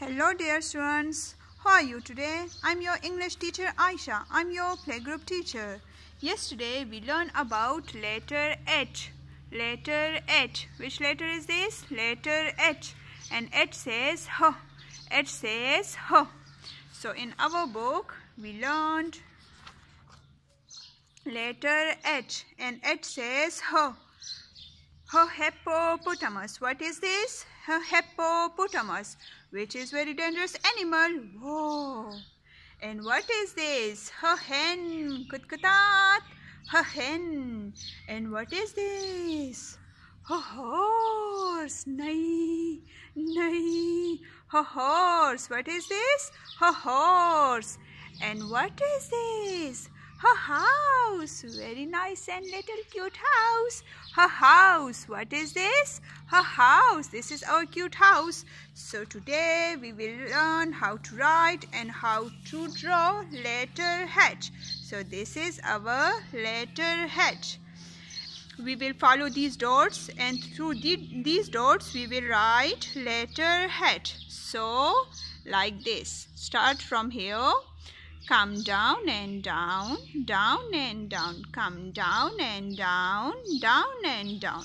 Hello dear students. How are you today? I'm your English teacher Aisha. I'm your playgroup teacher. Yesterday we learned about letter H. Letter H. Which letter is this? Letter H. And H says H. H says H. So in our book we learned letter H and H says H. Hippopotamus. What is this? Hippopotamus which is very dangerous animal. Whoa. And what is this? A hen. Kutkutat. A hen. And what is this? A horse. Nay. Nay. A horse. What is this? A horse. And what is this? A house. Very nice and little cute house. A house. What is this? A house. This is our cute house. So today we will learn how to write and how to draw letter H. So this is our letter H. We will follow these dots and through the, these dots we will write letter H. So like this. Start from here come down and down, down and down, come down and down, down and down.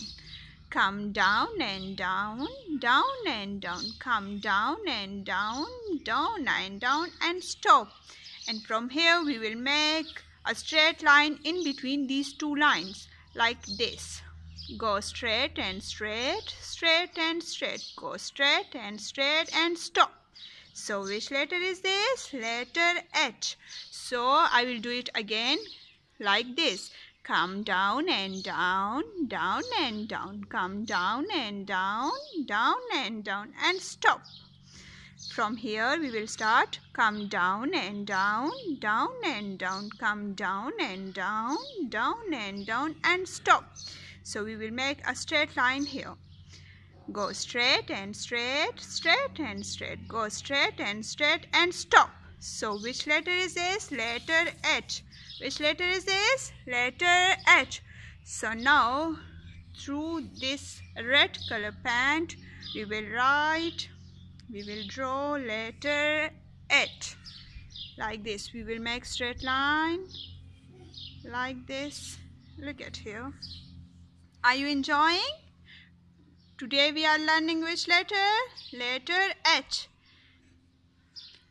Come down and down, down and down, come down and down, down and down and stop. And from here we will make a straight line in between these two lines like this. Go straight and straight, straight and straight, go straight and straight and stop. So which letter is this? Letter H. So I will do it again like this. Come down and down, down and down. Come down and down, down and down and stop. From here we will start. Come down and down, down and down. Come down and down, down and down and stop. So we will make a straight line here. Go straight and straight, straight and straight. Go straight and straight and stop. So which letter is this? Letter H. Which letter is this? Letter H. So now through this red color pant we will write, we will draw letter H. Like this. We will make straight line like this. Look at here. Are you enjoying? Today we are learning which letter? Letter H.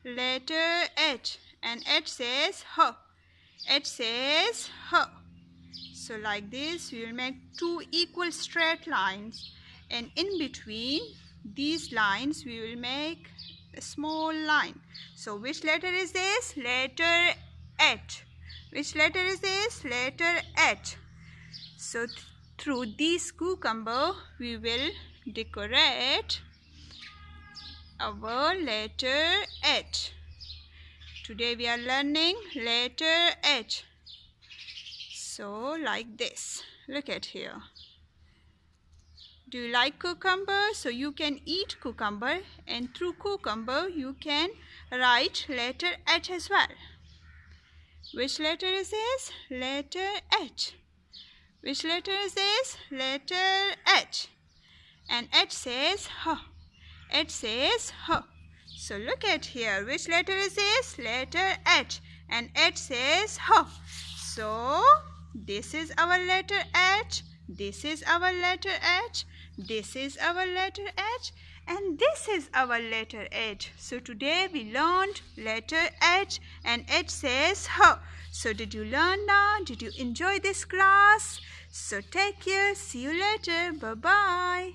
Letter H. And H says H. H says H. So like this we will make two equal straight lines. And in between these lines we will make a small line. So which letter is this? Letter H. Which letter is this? Letter H. So through this cucumber we will decorate our letter H. Today we are learning letter H. So like this. Look at here. Do you like cucumber? So you can eat cucumber and through cucumber you can write letter H as well. Which letter is this? Letter H. Which letter is this? Letter H. And H says H. H says H. So look at here. Which letter is this? Letter H. And H says H. So this is our letter H. This is our letter H. This is our letter H. And this is our letter H. So today we learned letter H and H says H. So did you learn now? Did you enjoy this class? So take care. See you later. Bye-bye.